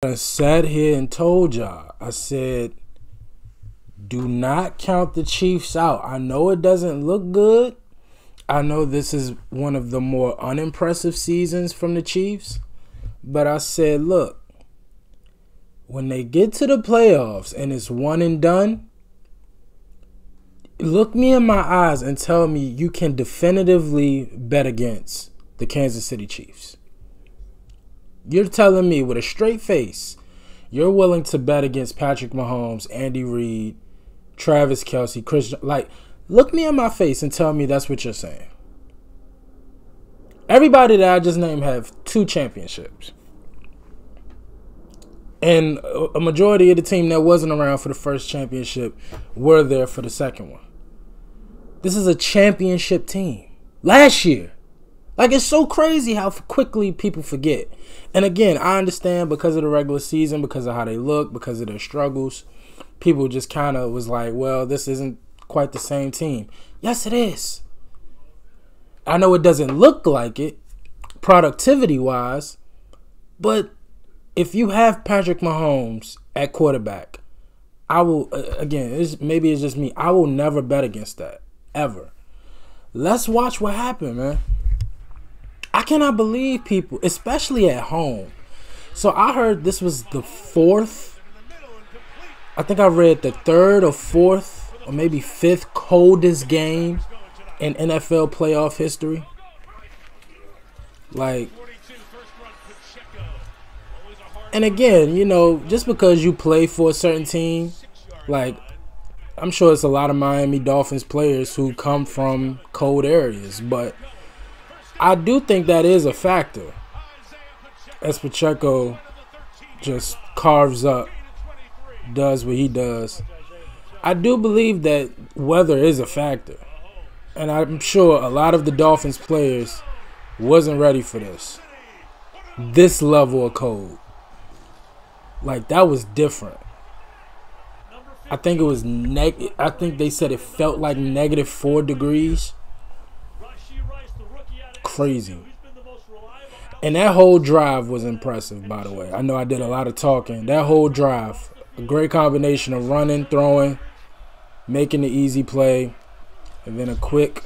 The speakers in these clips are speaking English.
I sat here and told y'all. I said, do not count the Chiefs out. I know it doesn't look good. I know this is one of the more unimpressive seasons from the Chiefs. But I said, look, when they get to the playoffs and it's one and done, look me in my eyes and tell me you can definitively bet against the Kansas City Chiefs. You're telling me with a straight face, you're willing to bet against Patrick Mahomes, Andy Reid, Travis Kelce, Chris. Like, look me in my face and tell me that's what you're saying. Everybody that I just named have two championships. And a majority of the team that wasn't around for the first championship were there for the second one. This is a championship team. Last year, like it's so crazy how quickly people forget. And again, I understand because of the regular season, because of how they look, because of their struggles, people just kind of was like, "Well, this isn't quite the same team." Yes, it is. I know it doesn't look like it productivity wise, but if you have Patrick Mahomes at quarterback, I will again, it's, maybe it's just me. I will never bet against that ever. Let's watch what happened, man. I cannot believe people, especially at home. So I heard this was the fourth. I think I read the third or fourth or maybe fifth coldest game in NFL playoff history. Like, and again, you know, just because you play for a certain team, like, I'm sure it's a lot of Miami Dolphins players who come from cold areas, but I do think that is a factor. As Pacheco just carves up, does what he does. I do believe that weather is a factor. And I'm sure a lot of the Dolphins players wasn't ready for this. This level of cold. Like that was different. I think it was neg I think they said it felt like negative 4 degrees crazy. And that whole drive was impressive, by the way. I know I did a lot of talking. That whole drive, a great combination of running, throwing, making the easy play, and then a quick,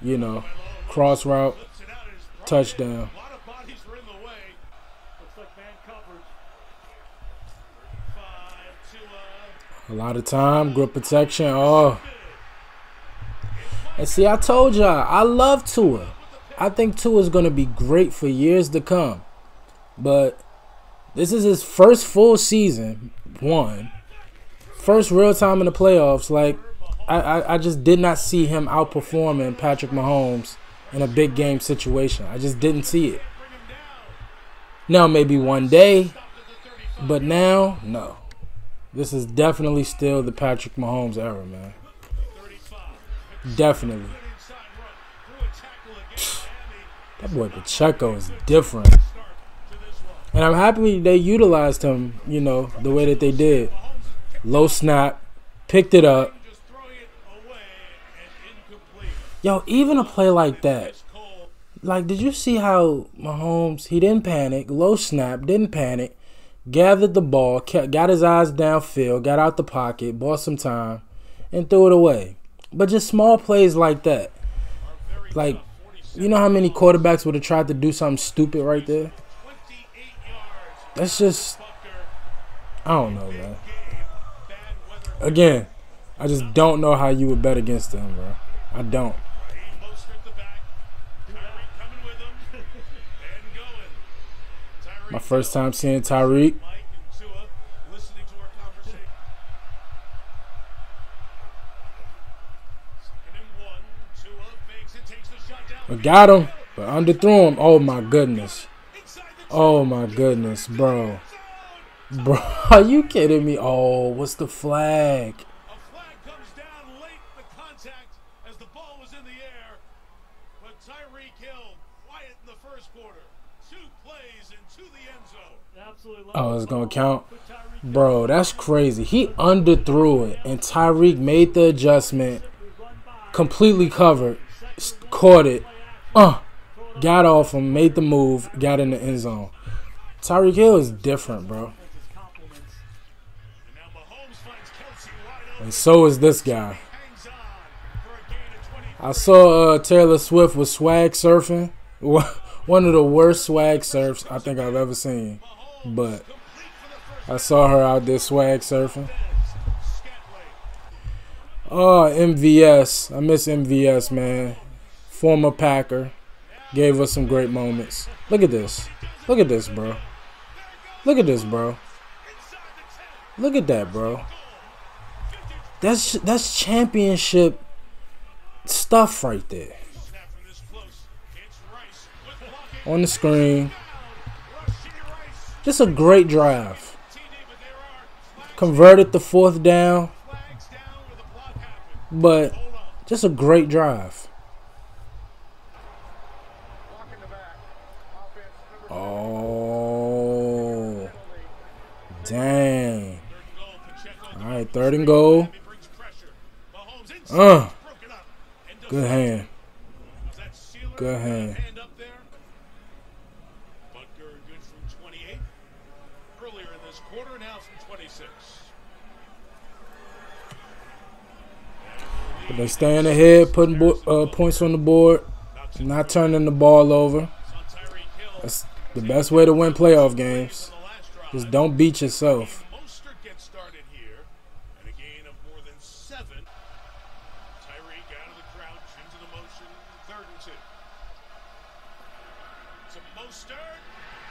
you know, cross route, touchdown. A lot of time, grip protection. Oh. And see, I told y'all, I love Tua. I think Tua is going to be great for years to come. But this is his first full season, one. First real time in the playoffs. Like, I, I, I just did not see him outperforming Patrick Mahomes in a big game situation. I just didn't see it. Now, maybe one day, but now, no. This is definitely still the Patrick Mahomes era, man. Definitely. That boy Pacheco is different. And I'm happy they utilized him, you know, the way that they did. Low snap, picked it up. Yo, even a play like that. Like, did you see how Mahomes, he didn't panic, low snap, didn't panic, gathered the ball, got his eyes downfield, got out the pocket, bought some time, and threw it away. But just small plays like that. Like, you know how many quarterbacks would have tried to do something stupid right there? That's just I don't know, man. Again, I just don't know how you would bet against them, bro. I don't. My first time seeing Tyreek. I got him, but underthrew him. Oh my goodness. Oh my goodness, bro. Bro, are you kidding me? Oh, what's the flag? Oh, oh it's gonna count, bro. That's crazy. He underthrew it, and Tyreek made the adjustment, completely covered, caught it, uh, got off him, made the move, got in the end zone. Tyreek Hill is different, bro. And so is this guy. I saw uh, Taylor Swift with swag surfing. One of the worst swag surfs I think I've ever seen. But I saw her out there swag surfing. Oh, MVS. I miss MVS, man. Former Packer. Gave us some great moments. Look at this. Look at this, bro. Look at this, bro. Look at that, bro. That's that's championship stuff right there. On the screen. Just a great drive. Converted the fourth down. But just a great drive. Oh. Dang. All right, third and goal. Uh. Good hand. Good hand. But they staying ahead, putting uh, points on the board, not turning the ball over. That's the best way to win playoff games. is don't beat yourself.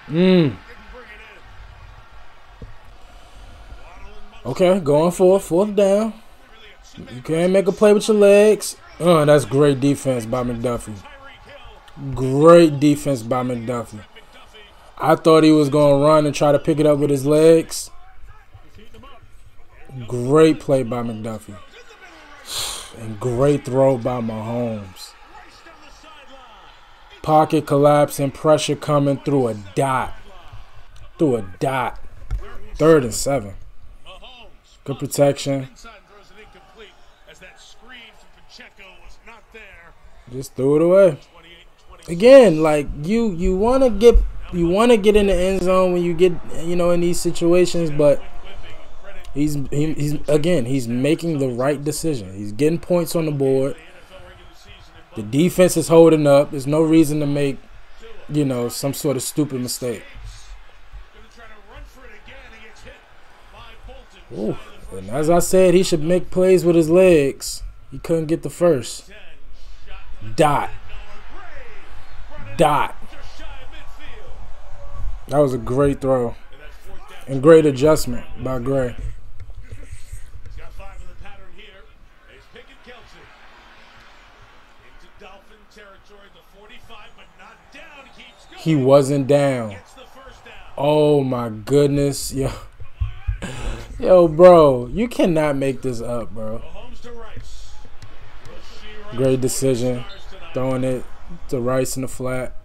Mm. Okay, going for fourth down. You can't make a play with your legs. Oh, that's great defense by McDuffie. Great defense by McDuffie. I thought he was going to run and try to pick it up with his legs. Great play by McDuffie. And great throw by Mahomes. Pocket collapse and pressure coming through a dot. Through a dot. Third and seven. Good protection. Just threw it away. Again, like you, you want to get, you want to get in the end zone when you get, you know, in these situations. But he's, he, he's again, he's making the right decision. He's getting points on the board. The defense is holding up. There's no reason to make, you know, some sort of stupid mistake. Ooh. And as I said, he should make plays with his legs. He couldn't get the first. Dot. Dot. That was a great throw. And great adjustment by Gray. He wasn't down. Oh my goodness. Yo. Yo, bro. You cannot make this up, bro. Great decision. Throwing it to Rice in the flat.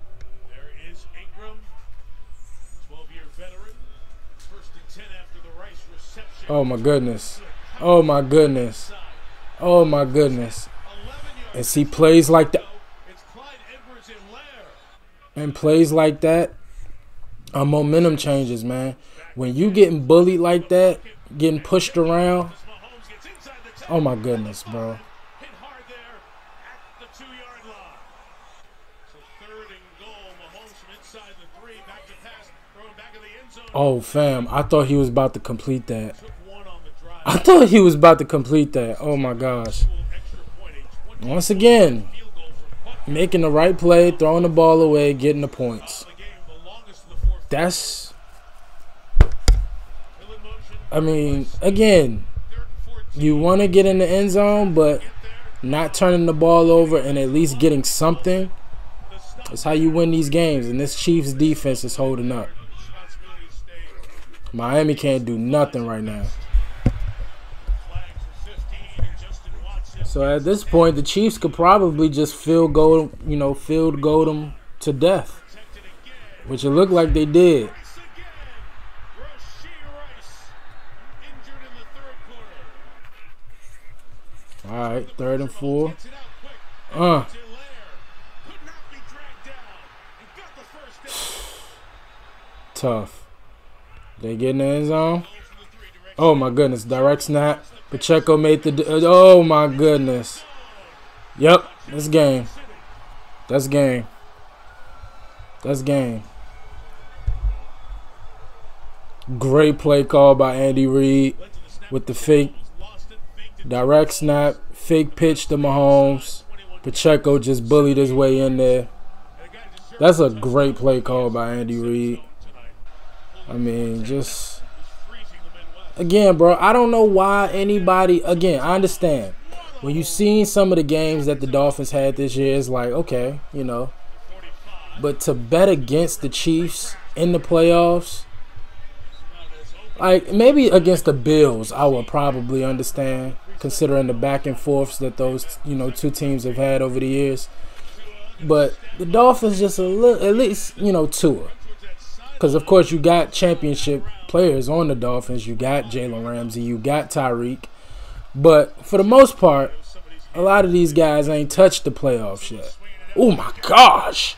Oh my goodness. Oh my goodness. Oh my goodness. And see plays like that. And plays like that. Our momentum changes, man. When you getting bullied like that, getting pushed around. Oh my goodness, bro. Oh, fam. I thought he was about to complete that. I thought he was about to complete that. Oh, my gosh. Once again, making the right play, throwing the ball away, getting the points. That's. I mean, again, you want to get in the end zone, but not turning the ball over and at least getting something. That's how you win these games. And this Chiefs defense is holding up. Miami can't do nothing right now. So at this point, the Chiefs could probably just field goal, you know, field goal them to death, which it looked like they did. All right, third and four. Uh. tough. They get in the end zone. Oh my goodness, direct snap. Pacheco made the. Uh, oh my goodness. Yep, that's game. That's game. That's game. Great play call by Andy Reid with the fake direct snap, fake pitch to Mahomes. Pacheco just bullied his way in there. That's a great play call by Andy Reid. I mean, just again, bro. I don't know why anybody. Again, I understand when you seen some of the games that the Dolphins had this year. It's like okay, you know, but to bet against the Chiefs in the playoffs, like maybe against the Bills, I would probably understand considering the back and forths that those you know two teams have had over the years. But the Dolphins just a little, at least you know Tua, because of course you got championship players on the Dolphins. You got Jalen Ramsey, you got Tyreek, but for the most part, a lot of these guys ain't touched the playoffs yet. Oh my gosh!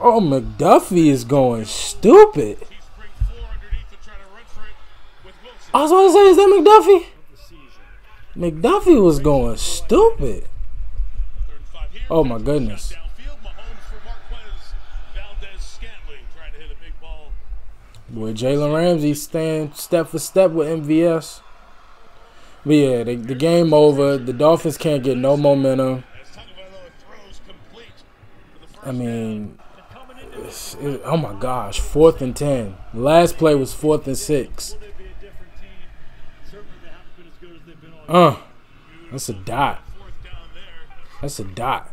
Oh, McDuffie is going stupid. I was going to say, is that McDuffie? McDuffie was going stupid. Oh my goodness. Boy, Jalen Ramsey stand step for step with MVS. But yeah, the, the game over. The Dolphins can't get no momentum. I mean, it, oh my gosh, fourth and ten. Last play was fourth and six. Uh, that's a dot. That's a dot.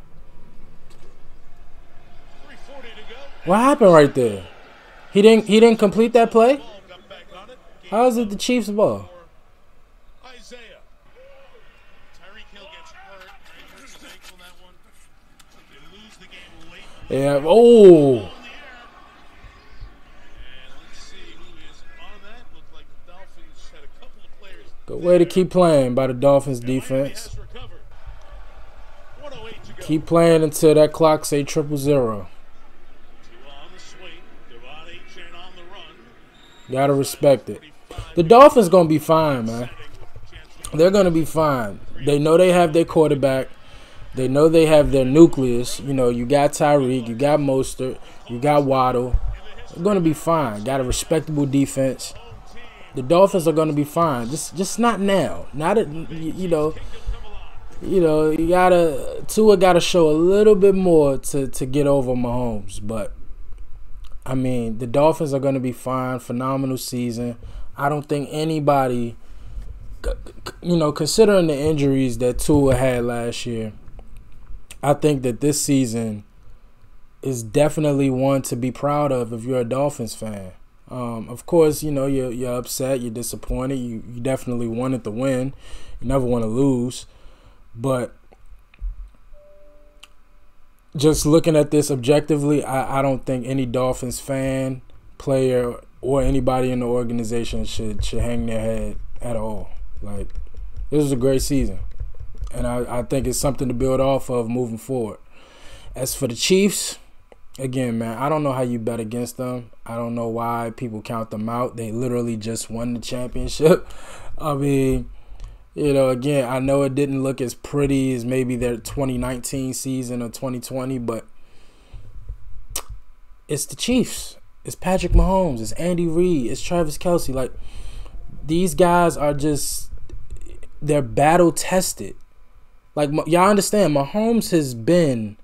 What happened right there? He didn't. He didn't complete that play. How is it the Chiefs' ball? Yeah. Oh. Good way to keep playing by the Dolphins defense. Keep playing until that clock say triple zero. Gotta respect it. The Dolphins gonna be fine, man. They're gonna be fine. They know they have their quarterback. They know they have their nucleus. You know, you got Tyreek, you got Mostert, you got Waddle. They're gonna be fine. Got a respectable defense the Dolphins are to be fine. Just just not now. Not at, you know. You know, you gotta Tua gotta show a little bit more to to get over Mahomes, but I mean the Dolphins are gonna be fine. Phenomenal season. I don't think anybody, you know, considering the injuries that Tua had last year, I think that this season is definitely one to be proud of if you're a Dolphins fan. Um, of course, you know you're you're upset, you're disappointed. You you definitely wanted to win. You never want to lose, but just looking at this objectively, I, I don't think any Dolphins fan, player, or anybody in the organization should should hang their head at all. Like this was a great season, and I, I think it's something to build off of moving forward. As for the Chiefs, again, man, I don't know how you bet against them. I don't know why people count them out. They literally just won the championship. I mean, you know, again, I know it didn't look as pretty as maybe their 2019 season or 2020, but it's the Chiefs. It's Patrick Mahomes. It's Andy Reid. It's Travis Kelce. Like, these guys are just, they're battle tested. Like, y'all understand, Mahomes has been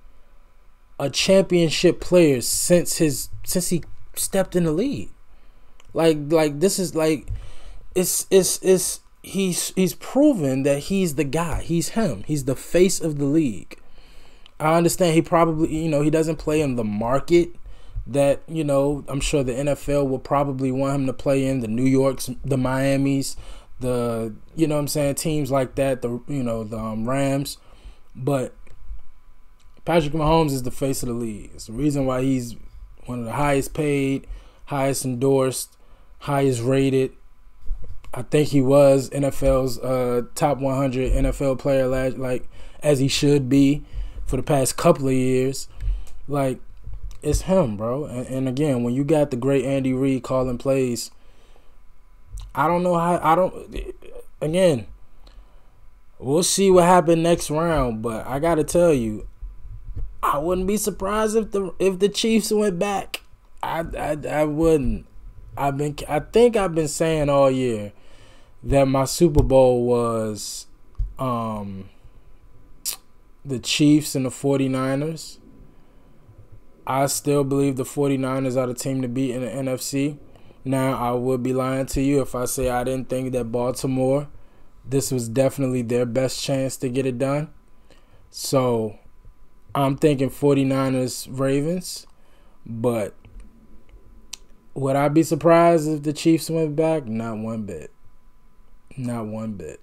a championship player since his since he stepped in the league. Like like this is like it's it's it's he's he's proven that he's the guy. He's him. He's the face of the league. I understand he probably you know he doesn't play in the market that you know I'm sure the NFL will probably want him to play in the New Yorks, the Miami's, the you know I'm saying teams like that, the you know the um, Rams, but Patrick Mahomes is the face of the league. It's the reason why he's one of the highest paid, highest endorsed, highest rated. I think he was NFL's uh, top 100 NFL player last, like as he should be for the past couple of years. Like it's him, bro. And, and again, when you got the great Andy Reid calling plays, I don't know how. I don't. Again, we'll see what happened next round. But I gotta tell you, I wouldn't be surprised if the if the Chiefs went back. I I, I wouldn't. I've been. I think I've been saying all year that my Super Bowl was um the Chiefs and the 49ers. I still believe the 49ers are the team to beat in the NFC. Now, I would be lying to you if I say I didn't think that Baltimore, this was definitely their best chance to get it done. So, I'm thinking 49ers Ravens, but would I be surprised if the Chiefs went back? Not one bit. Not one bit.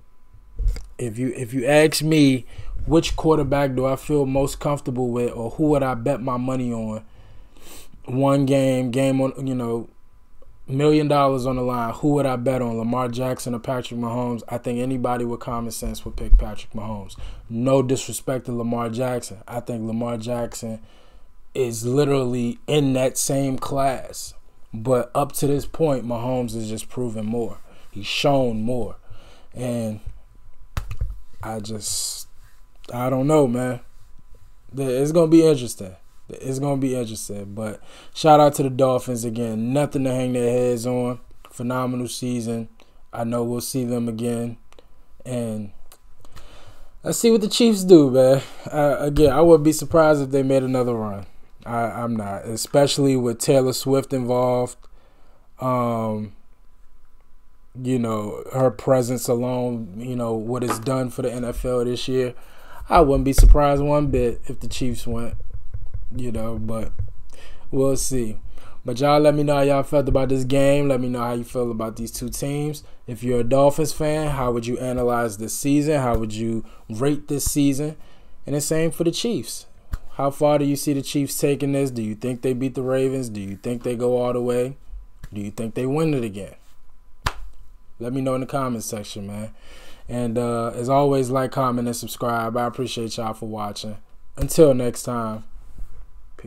If you if you ask me which quarterback do I feel most comfortable with, or who would I bet my money on? One game, game on, you know, million dollars on the line. Who would I bet on? Lamar Jackson or Patrick Mahomes? I think anybody with common sense would pick Patrick Mahomes. No disrespect to Lamar Jackson. I think Lamar Jackson is literally in that same class. But up to this point, Mahomes has just proven more. He's shown more. And I just I don't know, man. It's gonna be interesting. It's gonna be interesting. But shout out to the Dolphins again. Nothing to hang their heads on. Phenomenal season. I know we'll see them again, and let's see what the Chiefs do, man. Uh, again, I would be surprised if they made another run. I, I'm not, especially with Taylor Swift involved. Um, you know, her presence alone, you know, what it's done for the NFL this year. I wouldn't be surprised one bit if the Chiefs went, you know, but we'll see. But y'all let me know how y'all felt about this game. Let me know how you feel about these two teams. If you're a Dolphins fan, how would you analyze this season? How would you rate this season? And the same for the Chiefs. How far do you see the Chiefs taking this? Do you think they beat the Ravens? Do you think they go all the way? Do you think they win it again? Let me know in the comments section, man. And uh, as always, like, comment, and subscribe. I appreciate y'all for watching. Until next time.